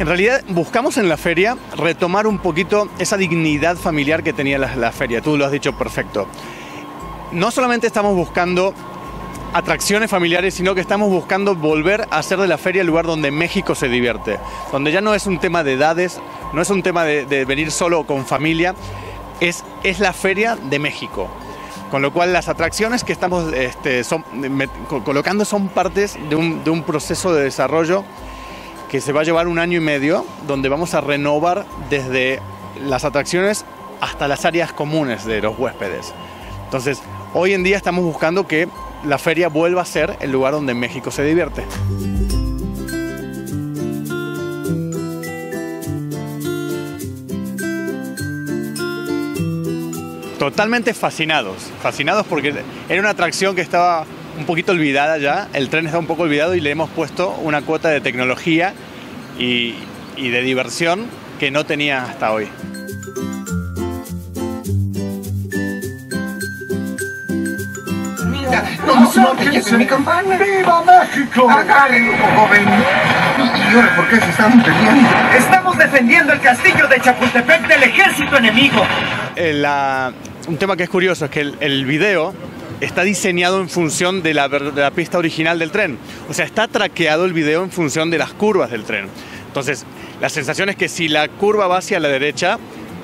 En realidad buscamos en la feria retomar un poquito esa dignidad familiar que tenía la, la feria, tú lo has dicho perfecto. No solamente estamos buscando atracciones familiares, sino que estamos buscando volver a hacer de la feria el lugar donde México se divierte, donde ya no es un tema de edades, no es un tema de, de venir solo o con familia, es, es la feria de México. Con lo cual las atracciones que estamos este, son- me- co- colocando son partes de un, de un proceso de desarrollo que se va a llevar un año y medio, donde vamos a renovar desde las atracciones hasta las áreas comunes de los huéspedes. Entonces, hoy en día estamos buscando que la feria vuelva a ser el lugar donde México se divierte. Totalmente fascinados, fascinados porque era una atracción que estaba un poquito olvidada ya, el tren está un poco olvidado y le hemos puesto una cuota de tecnología y, y de diversión que no tenía hasta hoy. No, no, mi campana. ¡Viva México! Agárrenlo, joven. ¿Y ahora por qué se están peleando? Estamos defendiendo el castillo de Chapultepec del ejército enemigo. Eh, la- un tema que es curioso es que el, el video está diseñado en función de la, pista original del tren. O sea, está traqueado el video en función de las curvas del tren. Entonces, la sensación es que si la curva va hacia la derecha,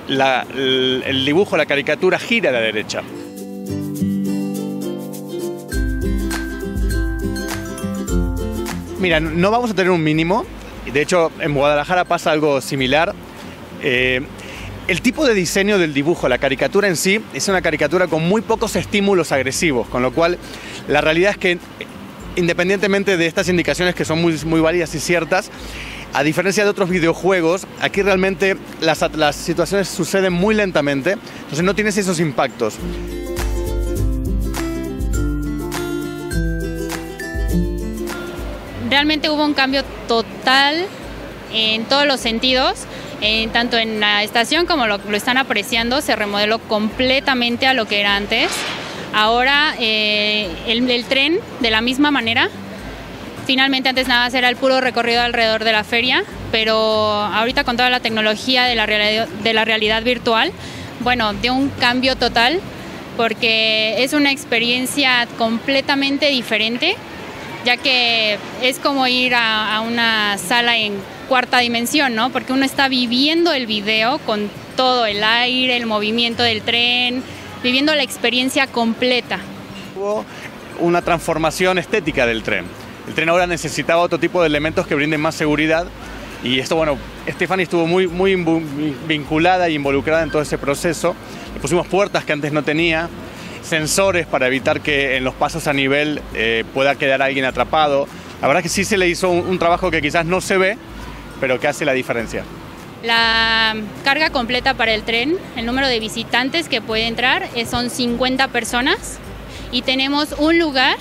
el, dibujo, la caricatura gira a la derecha. Mira, no vamos a tener un mínimo. De hecho, en Guadalajara pasa algo similar. Eh, el tipo de diseño del dibujo, la caricatura en sí, es una caricatura con muy pocos estímulos agresivos, con lo cual la realidad es que eh, independientemente de estas indicaciones que son muy, muy válidas y ciertas, a diferencia de otros videojuegos, aquí realmente las, las situaciones suceden muy lentamente, entonces no tienes esos impactos. realmente hubo un cambio total en todos los sentidos, en- tanto en la estación como lo, están apreciando, se remodeló completamente a lo que era antes. Ahora eh, el, tren, de la misma manera, finalmente antes nada era el puro recorrido alrededor de la feria, pero ahorita con toda la tecnología de la, realidad, de la realidad virtual, bueno, dio un cambio total porque es una experiencia completamente diferente ya que es como ir a, a una sala en cuarta dimensión, ¿no? Porque uno está viviendo el video con todo el aire, el movimiento del tren, viviendo la experiencia completa. Hubo una transformación estética del tren. El tren ahora necesitaba otro tipo de elementos que brinden más seguridad y esto, bueno, Stephanie estuvo muy, muy vinculada y involucrada en todo ese proceso. Le pusimos puertas que antes no tenía, sensores para evitar que en los pasos a nivel eh, pueda quedar alguien atrapado. La verdad que sí se le hizo un, un trabajo que quizás no se ve, pero que hace la diferencia. La carga completa para el tren, el número de visitantes que puede entrar son 50 personas y tenemos un lugar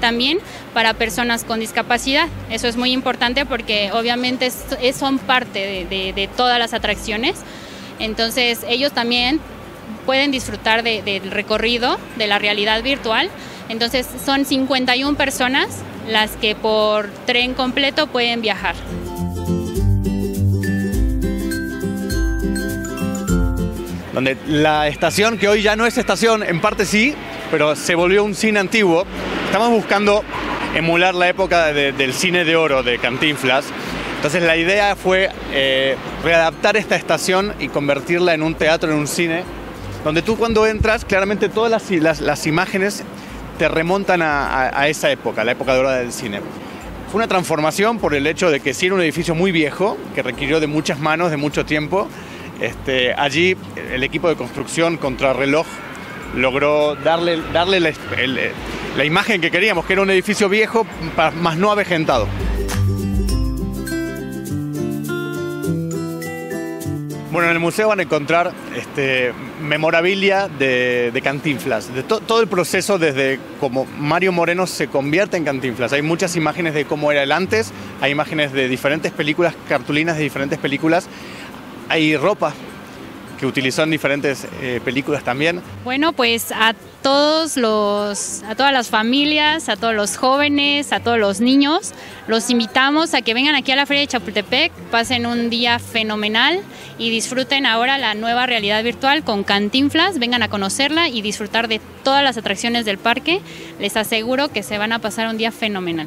también para personas con discapacidad. Eso es muy importante porque obviamente son parte de, de- de todas las atracciones. Entonces ellos también pueden disfrutar de- del recorrido, de la realidad virtual. Entonces son 51 personas las que por tren completo pueden viajar. Donde la estación, que hoy ya no es estación, en parte sí, pero se volvió un cine antiguo. Estamos buscando emular la época de- del cine de oro de Cantinflas. Entonces la idea fue eh, readaptar esta estación y convertirla en un teatro, en un cine, donde tú cuando entras, claramente todas las, las- las imágenes te remontan a, a- a esa época, la época de oro del cine. Fue una transformación por el hecho de que sí era un edificio muy viejo, que requirió de muchas manos, de mucho tiempo. Este, allí el equipo de construcción contrarreloj logró darle, darle la, la imagen que queríamos, que era un edificio viejo, más no avejentado. Bueno, en el museo van a encontrar este, memorabilia de, Cantinflas, de to- todo el proceso desde cómo Mario Moreno se convierte en Cantinflas. Hay muchas imágenes de cómo era el antes, hay imágenes de diferentes películas, cartulinas de diferentes películas, hay ropa que utilizó en diferentes eh, películas también. Bueno, pues a todos los, a todas las familias, a todos los jóvenes, a todos los niños, los invitamos a que vengan aquí a la Feria de Chapultepec, pasen un día fenomenal y disfruten ahora la nueva realidad virtual con Cantinflas, vengan a conocerla y disfrutar de todas las atracciones del parque. Les aseguro que se van a pasar un día fenomenal.